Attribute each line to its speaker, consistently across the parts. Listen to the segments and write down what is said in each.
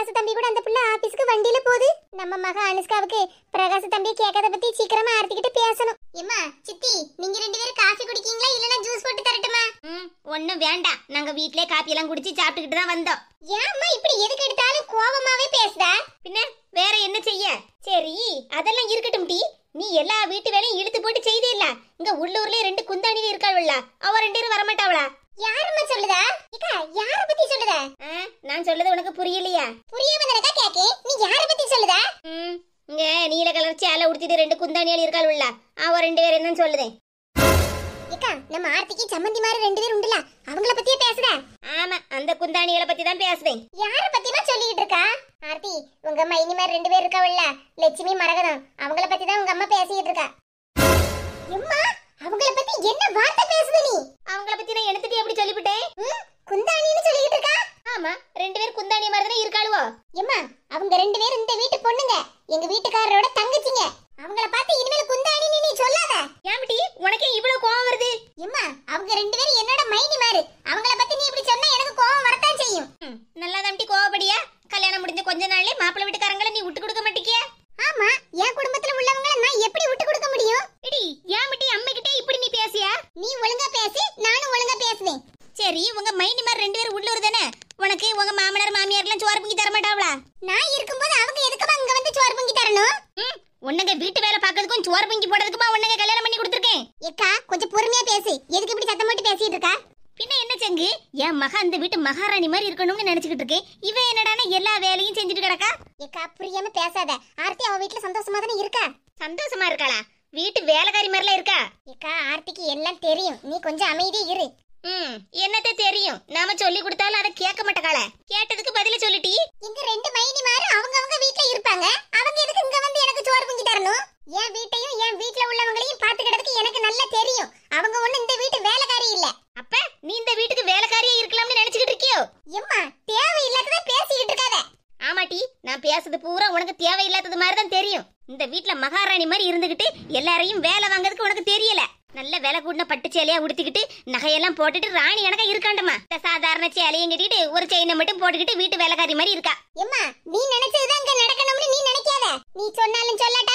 Speaker 1: பிரகாஷ் தம்பி கூட அந்த பிள்ளை ஆபீஸ்க்கு வண்டியில போகுது. நம்ம மக அனுஷ்காவுக்கு பிரகாஷ் தம்பி கேட்கறத பத்தி சீக்கிரமா ஆர்த்திக்கிட்ட பேசணும். ஏம்மா சித்தி நீங்க ரெண்டு பேரும் காஃபி குடிக்கீங்களா இல்லனா ஜூஸ் போட்டு தரட்டுமா?
Speaker 2: ம் ஒன்றும் வேண்டாம். நாங்கள் வீட்டிலே காப்பி எல்லாம் குடிச்சு சாப்பிட்டுக்கிட்டு தான் வந்தோம்.
Speaker 1: ஏம்மா இப்படி எதுக்கு எடுத்தாலும் கோவமாவே பேசுதா?
Speaker 2: பின்ன வேற என்ன செய்ய? சரி அதெல்லாம் இருக்கட்டும் டி. நீ எல்லா வீட்டு வேலையும் இழுத்து போட்டு செய்தே இல்ல. இங்க உள்ளூர்லயே ரெண்டு குந்தாணி இருக்காள்ல அவ ரெண்டு பேரும் வரமாட்டாவளா?
Speaker 1: யாரும்மா சொல்லுதா? ஏக்கா யார பத்தி சொல்லுதா?
Speaker 2: நான் சொல்றது உனக்கு புரியலையா?
Speaker 1: புரியாம தானக்கா கேக்கே நீ யார பத்தி சொல்லுதா?
Speaker 2: இங்க நீல கலர் சேலை உடுத்திட்டு ரெண்டு குந்தாணியால் இருக்காள்ல அவ ரெண்டு பேரும் தான் சொல்லுதேன்
Speaker 1: ஏக்கா நம்ம ஆர்த்திக்கு சம்மந்தி மாதிரி ரெண்டு பேர் உண்டுல. அவங்கள பத்தியே பேசுதா?
Speaker 2: ஆமா அந்த குந்தாணிகளை பத்தி தான் பேசுவேன்
Speaker 1: யார பத்திமா சொல்லிட்டு இருக்கா? ஆர்த்தி உங்க அம்மா இனி மாதிரி ரெண்டு பேர் இருக்காவல்ல லட்சுமி மரகதம் அவங்கள பத்தி தான் உங்க அம்மா பேசிட்டு இருக்கா. எம்மா? அவங்கள பத்தி என்ன வார்த்தை பேசுத நீ?
Speaker 2: அவங்கள பத்தி நான் எடுத்துட்டு எப்படி சொல்லிவிட்டேன்?
Speaker 1: குந்தாணின்னு சொல்லிட்டு இருக்கா?
Speaker 2: ஆமா ரெண்டு பேரும் குந்தாணி மாதிரி தானே இருக்காளுவோ?
Speaker 1: எம்மா அவங்க ரெண்டு பேரும் இந்த வீட்டு பொண்ணுங்க. எங்க வீட்டுக்காரரோட தங்கச்சிங்க அவங்கள பார்த்து இனிமேல் குந்தாணின்னு நீ சொல்லாத
Speaker 2: ஏன்டி உனக்கே இவ்வளவு கோவம் வருது
Speaker 1: எம்மா அவங்க ரெண்டு பேரும் என்னோட மைனி மாறு அவங்கள பத்தி நீ இப்படி சொன்னா எனக்கு கோவம் வரத்தான் செய்யும்
Speaker 2: ம், நல்லா தான்டி கோவப்படியா கல்யாணம் முடிஞ்ச கொஞ்ச நாள்லயே மாப்பிள்ளை வீட்டுக்காரங்களை நீ விட்டு கொடுக்க மாட்டிக்கியா
Speaker 1: ஆமா என் குடும்பத்துல உள்ளவங்கள நான் எப்படி விட்டு கொடுக்க முடியும்
Speaker 2: எடி ஏமிட்டி அம்மைக்கிட்டே இப்படி நீ பேசியா
Speaker 1: நீ ஒழுங்கா பேசி நானும் ஒழுங்கா பேசுவேன்
Speaker 2: சரி உங்க மைனி மாதிரி ரெண்டு பேரும் உள்ளூர் தானே? உனக்கு உங்க மாமனார் மாமியார் எல்லாம் சோறு பொங்கி தர மாட்டாவளா?
Speaker 1: நான் இருக்கும்போது அவங்க எதுக்குமா இங்க வந்து சோறு பொங்கி தரணும்?
Speaker 2: ம் உன்னங்க வீட்டு வேலை பார்க்கறதுக்கும் சோறு பொங்கி போடுறதுக்குமா உன்னங்க கல்யாணம் பண்ணி கொடுத்துருக்கேன்?
Speaker 1: ஏக்கா கொஞ்சம் பொறுமையா பேசு. எதுக்கு இப்படி சத்தம் போட்டு பேசிட்டு இருக்கா?
Speaker 2: பின்ன என்ன செங்கு? என் மக அந்த வீட்டு மகாராணி மாதிரி இருக்கணும்னு நினைச்சுக்கிட்டு இருக்கேன் இவன் என்னடானா எல்லா வேலையும் செஞ்சுட்டு கிடக்கா?
Speaker 1: ஏக்கா புரியாம பேசாத. ஆர்த்தி அவ வீட்டுல சந்தோஷமா தானே இருக்கா?
Speaker 2: சந்தோஷமா இருக்காளா? வீட்டு வேலைக்காரி மாதிரிலாம் இருக்கா?
Speaker 1: ஏக்கா ஆர்த்திக்கு எல்லாம் தெரியும். நீ கொஞ்சம் அமைதி இரு.
Speaker 2: ம் என்னத்த தெரியும். நாம சொல்லி கொடுத்தாலும் அதை கேட்க மாட்டேக்காள. கேட்டதுக்கு பதில சொல்லிட்டி.
Speaker 1: இங்க ரெண்டு மைனி மாறு அவங்க அவங்க வீட்ல இருப்பாங்க. அவங்க எதுக்கு இங்க வந்து எனக்கு சோறு பொங்கி தரணும்? என் வீட்டையும் என் வீட்ல உள்ளவங்களையும் பாத்துக்கிட்டதுக்கு எனக்கு நல்லா தெரியும். அவங்க ஒண்ணு இந்த வீட்டு வேலைக்காரி இல்ல.
Speaker 2: அப்ப நீ இந்த வீட்டுக்கு வேலைக்காரியா இருக்கலாம்னு நினைச்சுக்கிட்டு இருக்கியோ?
Speaker 1: எம்மா தேவையில்லாதத பேசிக்கிட்டு இருக்காத.
Speaker 2: ஆமாட்டி நான் பேசுறது பூரா உனக்கு தேவையில்லாதது மாதிரி தான் தெரியும். இந்த வீட்ல மகாராணி மாதிரி இருந்துகிட்டு எல்லாரையும் வேலை வாங்குறதுக்கு உனக்கு தெரியல. நல்ல விலை கூடின பட்டு சேலையா உடுத்திக்கிட்டு நகையெல்லாம் போட்டுட்டு ராணி எனக்கா இருக்காண்டமா இந்த சாதாரண சேலையும் கட்டிட்டு ஒரு செயினை மட்டும் போட்டுக்கிட்டு வீட்டு வேலைக்காரி மாதிரி இருக்கா.
Speaker 1: எம்மா நீ நினைச்சதுதான் இங்க நடக்கணும்னு நீ நினைக்காத. நீ சொன்னாலும் சொல்லாட்ட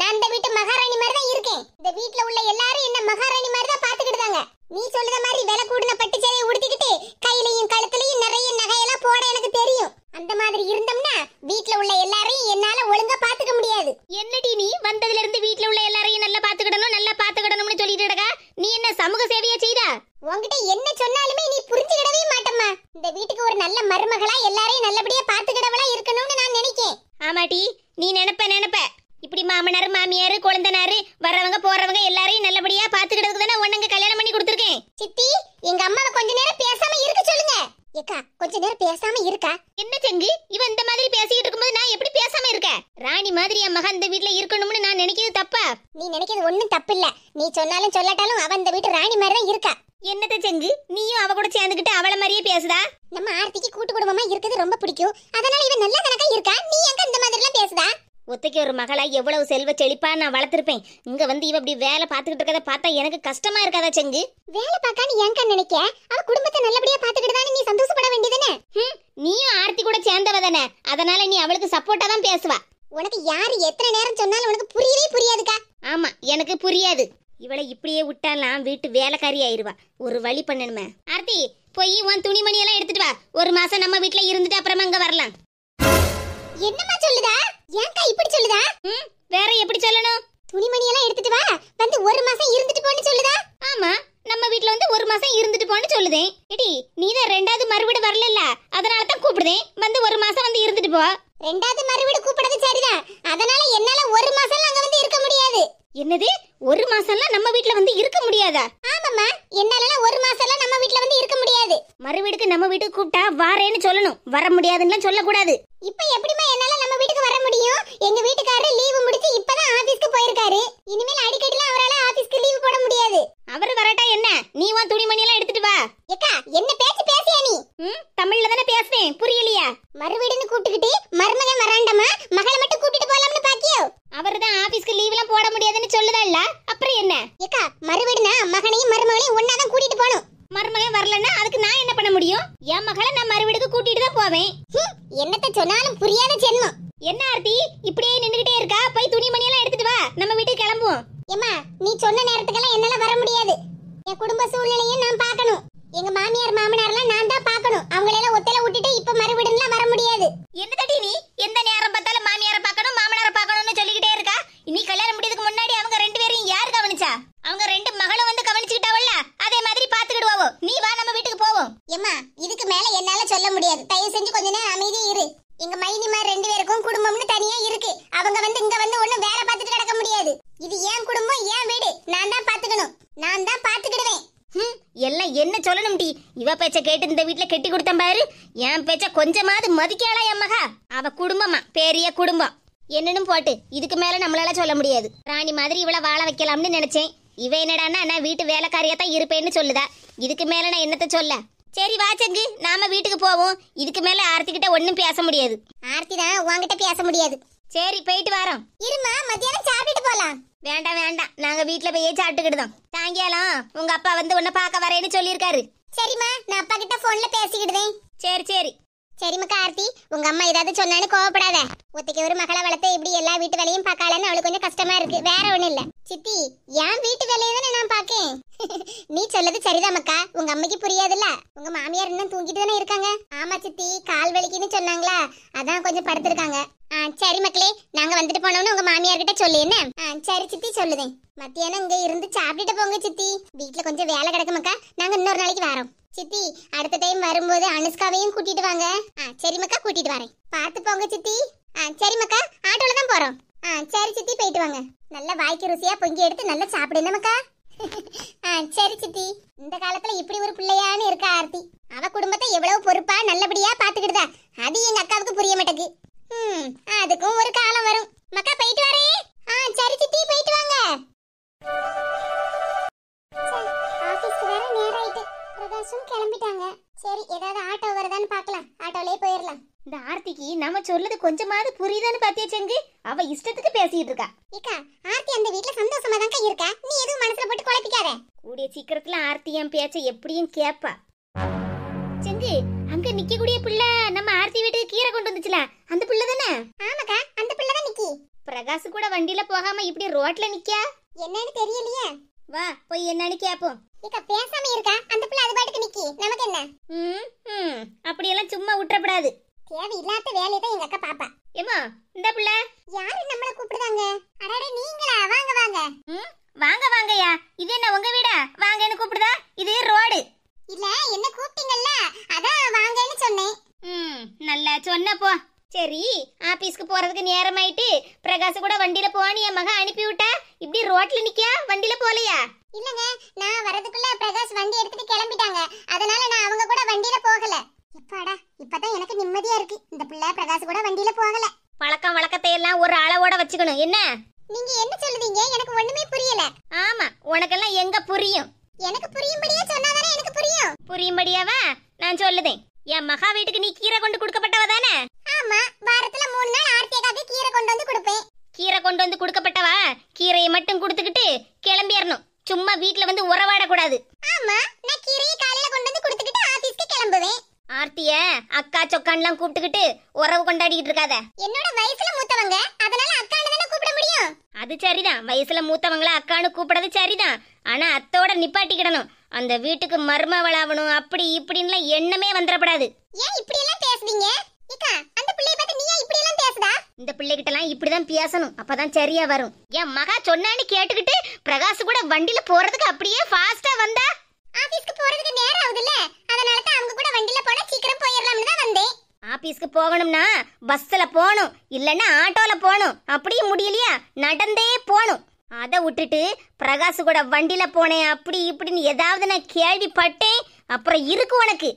Speaker 1: நான் இந்த வீட்டு மகாராணி மாதிரி தான் இருக்கேன் இந்த வீட்ல உள்ள எல்லாரும் என்ன மகாராணி மாதிரி தான் பாத்துக்கிட்டாங்க நீ சொல்லுத மாதிரி விலை கூடின பட்டு சேலையை உடுத்திக்கிட்டு கையிலையும் கழுத்துலயும் நிறைய நகையெல்லாம் போட எனக்கு தெரியும் அந்த மாதிரி இருந்தோம்னா வீட்ல உள்ள எல்லாரையும் என்னால ஒழுங்கா பாத்துக்க முடியாது
Speaker 2: என்னடி நீ வந்ததுல இருந்து வீட்ல உள்ள எல்லாரையும் நல்லா பாத்துக்கிடணும் நல்லா பாத்துக்கிடணும்னு சொல்லிட்டு இருக்கா நீ என்ன சமூக சேவையா செய்தா
Speaker 1: உன்கிட்ட என்ன சொன்னாலுமே நீ புரிஞ்சுக்கிடவே மாட்டம்மா இந்த வீட்டுக்கு ஒரு நல்ல மருமகளா எல்லாரையும் நல்லபடியா பாத்துக்கிடவளா இருக்கணும்னு நான் நினைக்கேன்.
Speaker 2: ஆமாட்டி நீ நினைப்ப நினைப்ப. இப்படி மாமனார் மாமியார் குழந்தனாரு வர்றவங்க போறவங்க எல்லாரையும் நல்லபடியா பாத்துக்கிட்டதுக்கு தானே உன்னங்க கல்யாணம் பண்ணி கொடுத்துருக்கேன்
Speaker 1: சித்தி எங்க அம்மாவை கொஞ்ச நேரம் பேசாம இருக்க சொல்லுங்க ஏக்கா கொஞ்ச நேரம் பேசாம இருக்கா
Speaker 2: என்ன செங்கு இவன் இந்த மாதிரி பேசிக்கிட்டு இருக்கும்போது நான் எப்படி பேசாம இருக்க ராணி மாதிரி என் மகன் இந்த வீட்ல இருக்கணும்னு நான் நினைக்கிறது தப்பா
Speaker 1: நீ நினைக்கிறது ஒண்ணும் தப்பு இல்ல நீ சொன்னாலும் சொல்லாட்டாலும் அவ இந்த வீட்டு ராணி மாதிரி தான் இருக்கா.
Speaker 2: என்னத்த செங்கு நீயும் அவ கூட சேர்ந்துக்கிட்டு அவள மாதிரியே பேசுதா?
Speaker 1: நம்ம ஆர்த்திக்கு கூட்டு குடும்பமா இருக்கிறது ரொம்ப பிடிக்கும். அதனால இவன் நல்ல கணக்கா இருக்கா? நீ எங்க இந்த மாதிரி எல்லாம் பேசுதா?
Speaker 2: ஒத்தைக்கு ஒரு மகளா எவ்வளவு செல்வ செழிப்பா நான் வளர்த்திருப்பேன். இங்க வந்து இவ இப்படி வேலை பார்த்துக்கிட்டு இருக்கதை பார்த்தா எனக்கு கஷ்டமா இருக்காதா செங்கு
Speaker 1: வேலை பார்க்கான்னு ஏன்க்கா நினைக்க அவ குடும்பத்தை நல்லபடியா பாத்துக்கிட்டு நீ சந்தோஷப்பட வேண்டியதுதானே
Speaker 2: ஹம், நீயும் ஆர்த்தி கூட சேர்ந்தவ தானே. அதனால நீ அவளுக்கு சப்போர்ட்டா தான் பேசுவா.
Speaker 1: உனக்கு யாரு எத்தனை நேரம் சொன்னாலும் உனக்கு புரியவே புரியாதுக்கா.
Speaker 2: ஆமா எனக்கு புரியாது. இவளை இப்படியே விட்டாலாம் வீட்டு வேலைக்காரி ஆயிருவா. ஒரு வழி பண்ணணுமே. ஆர்த்தி போய் உன் துணிமணி எல்லாம் எடுத்துட்டு வா. ஒரு மாசம் நம்ம வீட்ல இருந்துட்டு அப்புறமா அங்க வரலாம்.
Speaker 1: என்னம்மா சொல்லுதா? ஏன்க்கா இப்படி சொல்லுதா?
Speaker 2: ம் வேற எப்படி சொல்லணும்?
Speaker 1: துணிமணி எல்லாம் எடுத்துட்டு வா வந்து ஒரு மாசம் இருந்துட்டு போன்னு சொல்லுதா
Speaker 2: ஆமா நம்ம வீட்ல வந்து ஒரு மாசம் இருந்துட்டு போன்னு சொல்லுதேன் எடி நீ தான் ரெண்டாவது மறுபடி வரல அதனால தான் கூப்பிடுதேன் வந்து ஒரு மாசம் வந்து இருந்துட்டு போ
Speaker 1: ரெண்டாவது மறுபடியும் கூப்பிடுறது சரிதான் அதனால என்னால ஒரு மாசம் அங்க வந்து இருக்க முடியாது
Speaker 2: என்னது ஒரு மாசம்லாம் நம்ம வீட்ல வந்து இருக்க முடியாதா
Speaker 1: ஆமாம்மா என்னால ஒரு மாசம்லாம் நம்ம வீட்ல வந்து இருக்க முடியாது
Speaker 2: மறுவீடுக்கு நம்ம வீட்டுக்கு கூப்பிட்டா வரேன்னு சொல்லணும். வர முடியாதுன்னு சொல்லக்கூடாது.
Speaker 1: இப்ப எப்படிம்மா என்னால நம்ம வீட்டுக்கு வர முடியும்? எங்க வீட்டுக்காரரு லீவு முடிச்சு இப்பதான் ஆபீஸ்க்கு போயிருக்காரு. இனிமேல் அடிக்கடிலாம் அவரால ஆபீஸ்க்கு லீவு போட முடியாது.
Speaker 2: அவரு வரட்டா என்ன? நீ வா துணிமணி எல்லாம் எடுத்துட்டு வா.
Speaker 1: ஏக்கா என்ன பேச்சு பேசியா நீ?
Speaker 2: ம் தமிழ்ல தானே பேசுறேன். புரியலையா?
Speaker 1: மறுவீடுன்னு கூப்பிட்டுக்கிட்டு மருமகன் வராண்டமா? மகளை மட்டும் கூட்டிட்டு போலாம்னு பாக்கியோ?
Speaker 2: அவர்தான் ஆபீஸ்க்கு லீவ் எல்லாம் போட முடியாதுன்னு சொல்லுதா இல்ல? அப்புறம் என்ன?
Speaker 1: ஏக்கா மறுவீடுனா மகனையும் மருமகளையும் ஒன்னாதான் கூட்டிட்டு போகணும்
Speaker 2: மருமகன் வரலன்னா அதுக்கு நான் என்ன பண்ண முடியும் என் மகளை நான் மறு வீட்டுக்கு கூட்டிட்டு தான் போவேன்
Speaker 1: ஹம், என்னத்த சொன்னாலும் புரியாத ஜென்மம்.
Speaker 2: என்ன ஆர்த்தி? இப்படியே நின்னுகிட்டே இருக்கா? போய் துணி மணியெல்லாம் எடுத்துட்டு வா. நம்ம வீட்டுக்கு கிளம்புவோம்.
Speaker 1: ஏம்மா நீ சொன்ன நேரத்துக்கெல்லாம் என்னால வர முடியாது. என் குடும்ப சூழ்நிலையும் நான் பார்க்கணும். எங்க மாமியார் மாமனார்லாம் நான் தான் பார்க்கணும். அவங்களெல்லாம் ஒத்தையில விட்டுட்டு இப்ப மறுபடியும் வர முடியாது.
Speaker 2: என்ன தட்டி நீ? எந்த நேரம் பார்த்தாலும் மாமியாரை பார்க்கணும் மாமனாரை பார்க்கணும்னு சொல்லிக்கிட்டே இருக்கா நீ கல்யாணம் முடியதுக்கு முன்னாடி அவங்க ரெண்டு பேரையும் யார் கவனிச்சா அவங்க ரெண்டு மகளும் வந்து கவனிச்சுக்கிட்டாவல்ல அதே மாதிரி பாத்துக்கிடுவாவோ நீ வா நம்ம வீட்டுக்கு போவோம்
Speaker 1: ஏம்மா இதுக்கு மேல என்னால சொல்ல முடியாது தயவு செஞ்சு கொஞ்ச நேரம் அமைதியா இரு எங்க மைனிமார் ரெண்டு பேருக்கும் குடும்பம்னு தனியா இருக்கு அவங்க வந்து இங்க வந்து ஒண்ணும் வேலை பார்த்துட்டு கிடக்க முடியாது இது ஏன் குடும்பம் ஏன் வீடு நான் தான் பாத்துக்கணும் நான் தான் பாத்துக்கிடுவேன்
Speaker 2: ஹம், எல்லாம் என்ன சொல்லணும் டி. இவ பேச்ச கேட்டு இந்த வீட்ல கெட்டி கொடுத்தேன் பாரு. என் பேச்ச கொஞ்சமாவது மதிக்காளா என் மகா? அவ குடும்பமா பெரிய குடும்பம். என்னன்னு போட்டு இதுக்கு மேல நம்மளால சொல்ல முடியாது. ராணி மாதிரி இவள வாழ வைக்கலாம்னு நினைச்சேன். இவ என்னடான்னா நான் வீட்டு வேலைக்காரியா தான் இருப்பேன்னு சொல்லுதா. இதுக்கு மேல நான் என்னத்த சொல்ல? சரி வா சங்கு. நாம வீட்டுக்கு போவோம். இதுக்கு மேல ஆர்த்தி கிட்ட ஒண்ணும் பேச முடியாது.
Speaker 1: ஆர்த்தி தான் உன்கிட்ட பேச முடியாது.
Speaker 2: சரி போயிட்டு வரோம்.
Speaker 1: இருமா மத்தியானம் சாப்பிட்டுட்டு போலாம்.
Speaker 2: வேண்டாம் வேண்டாம். நாங்க வீட்ல போய் சாப்பிட்டுக்கிடுதோம் சாயங்காலம் உங்க அப்பா வந்து உன்னை பார்க்க வரேன்னு சொல்லியிருக்காரு.
Speaker 1: சரிம்மா நான் அப்பா கிட்ட போன்ல பேசிக்கிடுதேன்.
Speaker 2: சரி சரி.
Speaker 1: சரிம்மா ஆர்த்தி உங்க அம்மா ஏதாவது சொன்னான்னு கோவப்படாத. ஒத்திக்கு ஒரு மகளை வளர்த்து இப்படி எல்லா வீட்டு வேலையும் பார்க்கலன்னு அவளுக்கு கொஞ்சம் கஷ்டமா இருக்கு. வேற ஒண்ணும் இல்ல. சித்தி என் வீட்டு வேலையை தானே நான் நீ சொல்லது சரிதான் மக்கா. உங்க அம்மைக்கு புரியாதுல்ல? உங்க மாமியார் இன்னும் தூங்கிட்டு தானே இருக்காங்க. ஆமா சித்தி. கால் வலிக்குன்னு சொன்னாங்களா? அதான் கொஞ்சம் படுத்திருக்காங்க. ஆ, சரி மக்களே. நாங்க வந்துட்டு போனோம்னு உங்க மாமியார் கிட்ட சொல்லு என்ன? ஆ, சரி சித்தி சொல்லுதேன் மத்தியானம் இங்க இருந்து சாப்பிட்டுட்டு போங்க சித்தி. வீட்டுல கொஞ்சம் வேலை கிடக்கு மக்கா. நாங்க இன்னொரு நாளைக்கு வரோம். சித்தி அடுத்த டைம் வரும்போது அனுஷ்காவையும் கூட்டிட்டு வாங்க. ஆ சரி மக்கா. கூட்டிட்டு வரேன். பார்த்து போங்க சித்தி. ஆ சரி மக்கா. ஆட்டோல தான் போறோம். ஆ சரி சித்தி போயிட்டு வாங்க. நல்லா வாய்க்கு ருசியா பொங்கி எடுத்து நல்லா சாப்பிடுங்க மக்கா. சரி சித்தி. இந்த காலத்துல இப்படி ஒரு பிள்ளையான்னு இருக்கா ஆர்த்தி. அவ குடும்பத்தை எவ்வளவு பொறுப்பா நல்லபடியா பாத்துக்கிட்டுதா? அது எங்க அக்காவுக்கு புரிய மாட்டேங்கு ம் அதுக்கும் ஒரு காலம் வரும். மக்கா போயிட்டு வரே. ஆ சரி சித்தி போயிட்டு வாங்க. ஆபீஸ்க்கு வேற நேரம் பிரகாஷும் கிளம்பிட்டாங்க. சரி ஏதாவது ஆட்டோ வருதான்னு பார்க்கலாம். ஆட்டோலயே போயிடலாம்
Speaker 2: இந்த ஆர்த்திக்கு நம்ம சொல்றது கொஞ்சமாவது புரியுதான்னு பாத்தியா செங்கு? அவ இஷ்டத்துக்கு பேசிட்டு இருக்கா.
Speaker 1: ஏக்கா ஆர்த்தி அந்த வீட்ல சந்தோஷமா தான் இருக்கா? நீ எதுவும் மனசுல போட்டு குழப்பிக்காத.
Speaker 2: கூடிய சீக்கிரத்துல ஆர்த்தி என் பேச்ச எப்படியும் கேப்பா. செங்கு அங்க நிக்கக்கூடிய பிள்ளை நம்ம ஆர்த்தி வீட்டுக்கு கீரை கொண்டு வந்துச்சுல அந்த பிள்ளை தானே?
Speaker 1: ஆமாக்கா அந்த பிள்ளை தான் நிக்கி.
Speaker 2: பிரகாஷ் கூட வண்டியில போகாம இப்படி ரோட்ல நிக்கா
Speaker 1: என்னன்னு தெரியலையே.
Speaker 2: வா போய் என்னன்னு கேப்போம்.
Speaker 1: ஏக்கா பேசாம இருக்கா. அந்த பிள்ளை அது பாட்டுக்கு நிக்கி. நமக்கு என்ன?
Speaker 2: ம், ம், அப்படியெல்லாம் சும்மா விட்டுறப்படாது
Speaker 1: தேவையில்லாத வேலையை தான் எங்க அக்கா பாப்பா.
Speaker 2: ஏமா இந்த பிள்ளை?
Speaker 1: யாரு நம்மள கூப்பிடுதாங்க? அடடே நீங்களா? வாங்க வாங்க.
Speaker 2: ம், வாங்க வாங்கய்யா. இது என்ன உங்க வீடா? வாங்கன்னு கூப்பிடுதா? இது ரோடு.
Speaker 1: இல்ல என்ன கூப்பிட்டீங்கல்ல? அதான் வாங்கன்னு சொன்னேன்.
Speaker 2: ம் நல்லா சொன்ன போ. சரி ஆபீஸ்க்கு போறதுக்கு நேரமாயிட்டு பிரகாஷ் கூட வண்டியில என் மகன் அனுப்பி விட்டா இப்படி ரோட்ல நிக்கா வண்டியில போலையா?
Speaker 1: இல்லங்க நான் வரதுக்குள்ள பிரகாஷ் வண்டி எடுத்துட்டு கிளம்பிட்டாங்க. அதனால நான் அவங்க கூட வண்டியில போகல. எப்பாடா இப்பதான் எனக்கு நிம்மதியா இருக்கு. இந்த பிள்ளை பிரகாஷ் கூட வண்டியில போகல.
Speaker 2: பழக்கம் வழக்கத்தை எல்லாம் ஒரு அளவோட வச்சுக்கணும். என்ன?
Speaker 1: நீங்க என்ன சொல்லுதீங்க? எனக்கு ஒண்ணுமே புரியல.
Speaker 2: ஆமா உனக்கெல்லாம் எங்க புரியும்?
Speaker 1: எனக்கு புரியும்படியா சொன்னாதானே எனக்கு புரியும்?
Speaker 2: புரியும்படியாவா? நான் சொல்லுதேன். என் மகா வீட்டுக்கு நீ கீரை கொண்டு கொடுக்கப்பட்டவ தானே?
Speaker 1: ஆமா வாரத்துல மூணு நாள் ஆர்த்தியக்காக கீரை கொண்டு வந்து கொடுப்பேன்.
Speaker 2: கீரை கொண்டு வந்து கொடுக்கப்பட்டவா? கீரையை மட்டும் கொடுத்துக்கிட்டு கிளம்பிடணும் சும்மா வீட்ல வந்து உறவாடக்கூடாது.
Speaker 1: ஆமா நான் கீரையை காலையில கொண்டு வந்து கொடுத்துக்கிட்டு ஆபீஸ்க்கு கிளம்புவேன்.
Speaker 2: ஆர்த்திய அக்கா சொக்கான்லாம் கூப்பிட்டுக்கிட்டு உறவு கொண்டாடிக்கிட்டு இருக்காத.
Speaker 1: என்னோட வயசுல மூத்தவங்க அதனால அக்கான்னு தானே கூப்பிட முடியும்?
Speaker 2: அது சரிதான். வயசுல மூத்தவங்கள அக்கான்னு கூப்பிடுறது சரிதான். ஆனா அத்தோட நிப்பாட்டிக்கிடணும். அந்த வீட்டுக்கு மருமவளாவணும் அப்படி இப்படின்லாம் எண்ணமே வந்துடப்படாது.
Speaker 1: ஏன் இப்படி எல்லாம் பேசுவீங்க ஏக்கா அந்த பிள்ளைய பார்த்து நீ ஏன் இப்படி எல்லாம் பேசுதா?
Speaker 2: இந்த பிள்ளைகிட்டலாம் இப்படிதான் பேசணும். அப்பதான் சரியா வரும். என் மகா சொன்னான்னு கேட்டுக்கிட்டு பிரகாஷ் கூட வண்டியில போறதுக்கு அப்படியே ஃபாஸ்டா வந்தா.
Speaker 1: ஆபீஸ்க்கு போறதுக்கு நேரம் ஆகுதுல்ல. அதனால தான் அவங்க கூட வண்டியில போனா சீக்கிரம் போயிடலாம்னு தான் வந்தேன்.
Speaker 2: ஆபீஸ்க்கு போகணும்னா பஸ்ல போகணும். இல்லைன்னா ஆட்டோல போகணும். அப்படியும் முடியலையா? நடந்தே போகணும். அதை விட்டுட்டு பிரகாஷ் கூட வண்டியில போனேன் அப்படி இப்படின்னு ஏதாவது நான் கேள்விப்பட்டேன். அப்புறம் இருக்கு உனக்கு.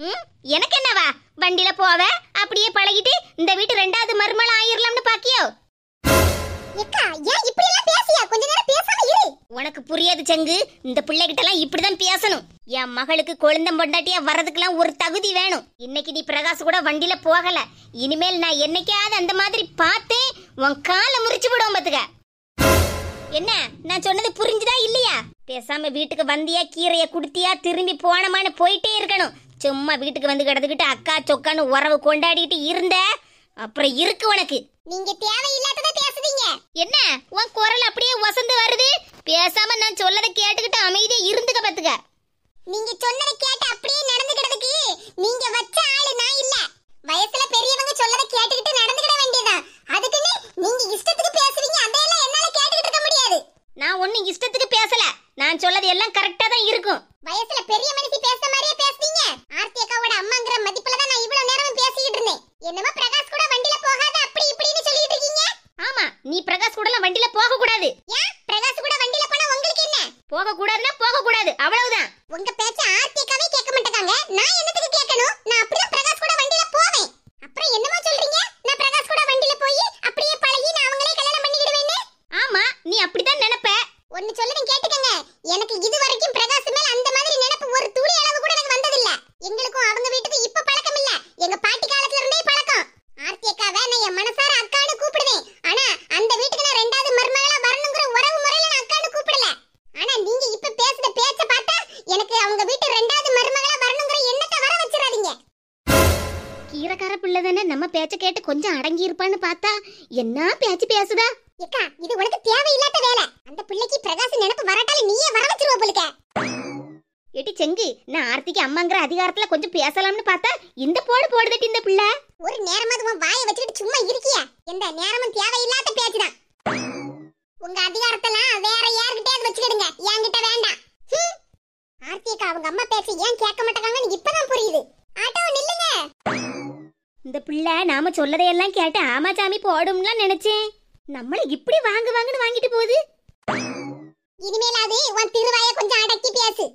Speaker 2: ம்? எனக்கு என்னவா வண்டியில போவ? அப்படியே பழகிட்டு இந்த வீட்டு ரெண்டாவது மருமலை ஆயிரலாம்னு பாக்கியோ?
Speaker 1: ஏக்கா ஏன் இப்படி எல்லாம் பேசியா? கொஞ்ச நேரம் பேசாம இரு.
Speaker 2: உனக்கு புரியாது செங்கு. இந்த பிள்ளைகிட்ட எல்லாம் இப்படிதான் பேசணும். என் மகளுக்கு கொழுந்தம் பொண்டாட்டியா வர்றதுக்கெல்லாம் ஒரு தகுதி வேணும். இன்னைக்கு நீ பிரகாஷ் கூட வண்டியில போகல. இனிமேல் நான் என்னைக்காவது அந்த மாதிரி பார்த்தேன் உன் காலை முறிச்சு விடுவோம் பாத்துக்க. என்ன? நான் சொன்னது புரிஞ்சுதா இல்லையா? பேசாம வீட்டுக்கு வந்தியா கீரைய குடுத்தியா திரும்பி போனமான்னு போயிட்டே இருக்கணும். சும்மா வீட்டுக்கு வந்து கிடந்துக்கிட்டு அக்கா சொக்கான்னு உறவு கொண்டாடிட்டு இருந்த? அப்புறம் இருக்கு உனக்கு.
Speaker 1: நீங்க தேவையில்லாததை பேசுதீங்க.
Speaker 2: என்ன? உன் குரல் அப்படியே வசந்து வருது? பேசாம நான் சொல்லதை கேட்டுக்கிட்டு அமைதியா இருந்துக்க பாத்துக்க.
Speaker 1: நீங்க சொன்னதை கேட்டு அப்படியே நடந்துக்கிறதுக்கு நீங்க வச்ச ஆளு நான் இல்ல வயசுல பெரியவங்க சொல்லதை கேட்டுக்கிட்டு நடந்துக்கிட வேண்டியதுதான் அதுக்குன்னு நீங்க இஷ்டத்துக்கு பேசுவீங்க அதையெல்லாம் என்னால கேட்டுக்கிட்டு இருக்க முடியாது
Speaker 2: நான் ஒன்னும் இஷ்டத்துக்கு பேசல நான் சொல்லது எல்லாம் கரெக்டா தான் இருக்கும்
Speaker 1: வயசுல பெரிய மனுஷி பேசுற மாதிரியே பேசுவீங்க ஆர்த்தி அக்காவோட அம்மாங்கிற மதிப்புல தான் நான் இவ்வளவு நேரம் பேசிக்கிட்டு இருந்தேன் என்னமோ பிரகாஷ் கூட வண்டியில போகாத அப்படி இப்படின்னு சொல்லிட்டு இருக்கீங்க
Speaker 2: ஆமா நீ பிரகாஷ் கூடலாம் வண்டியில போக கூடாது
Speaker 1: ஏன் பிரகாஷ் கூட வண்டியில போனா உங்களுக்கு என்ன
Speaker 2: போக கூடாதுன்னா போக கூடாது அவ்வளவுதான்
Speaker 1: உங்க பேச்ச ஆர்த்தி அக்காவே கேட்க மாட்டேங்காங்க நான் என்னத்துக்கு கேட்கணும் நான் அப்படியே பிரகாஷ் கூட வண்டியில போவேன் அப்புறம் என்னமோ சொல்றீங்க நான் பிரகாஷ் கூட வண்டியில போய் அப்படியே பழகி நான் அவங்களே கல்யாணம் பண்ணிக்கிடுவேன்னு
Speaker 2: அப்படித்தான் நினைப்ப.
Speaker 1: ஒன்னு சொல்லுங்க கேட்டுக்கங்க. எனக்கு இது வரைக்கும் பிரகாஷ் மேல அந்த மாதிரி நினைப்பு ஒரு துளி அளவு கூட எனக்கு வந்ததில்ல. எங்களுக்கும் அவங்க வீட்டுக்கு இப்ப பழக்கம் இல்ல. எங்க பாட்டி காலத்துல இருந்தே பழக்கம். ஆர்த்தி அக்காவை நான் என் மனசார அக்கான்னு கூப்பிடுவேன். ஆனா அந்த வீட்டுக்கு நான் ரெண்டாவது மருமகளா வரணுங்கிற உறவு முறையில நான் அக்கான்னு கூப்பிடல. ஆனா நீங்க இப்ப பேசுற பேச்ச பார்த்தா எனக்கு அவங்க வீட்டு ரெண்டாவது மருமகளா வரணுங்கிற எண்ணத்தை வர வச்சிடாதீங்க.
Speaker 2: கீரைக்கார பிள்ளை தானே? நம்ம பேச்ச கேட்டு கொஞ்சம் அடங்கி இருப்பான்னு பார்த்தா என்ன பேச்சு பேசுதா
Speaker 1: ஏக்கா இது உனக்கு தேவையில்லாத வேலை. அந்த பிள்ளைக்கு பிரகாஷ் நினைப்பு வரட்டால நீயே வர வச்சிருவ போலுக்க.
Speaker 2: எட்டி செங்கு நான் ஆர்த்திக்கு அம்மாங்கிற அதிகாரத்துல கொஞ்சம் பேசலாம்னு பார்த்தா இந்த போடு போடுதட்டி இந்த பிள்ளை.
Speaker 1: ஒரு நேரமாவது உன் வாயை வச்சுக்கிட்டு சும்மா இருக்கிய. எந்த நேரமும் தேவையில்லாத பேச்சுதான். உங்க அதிகாரத்தெல்லாம் வேற யார்கிட்டயாவது வச்சுக்கிடுங்க. என்கிட்ட வேண்டாம். ஹம். ஆர்த்திகா அவங்க அம்மா பேச்ச ஏன் கேட்க மாட்டாங்கன்னு இப்பதான் புரியுது. ஆட்டோ நில்லுங்க.
Speaker 2: இந்த பிள்ளை நாம சொல்லதையெல்லாம் கேட்டு ஆமா சாமி போடும்லாம் நினைச்சேன். நம்மள இப்படி வாங்கு வாங்குன்னு வாங்கிட்டு போகுது?
Speaker 1: இனிமேலாவது உன் திருவாய கொஞ்சம் அடக்கி பேசு.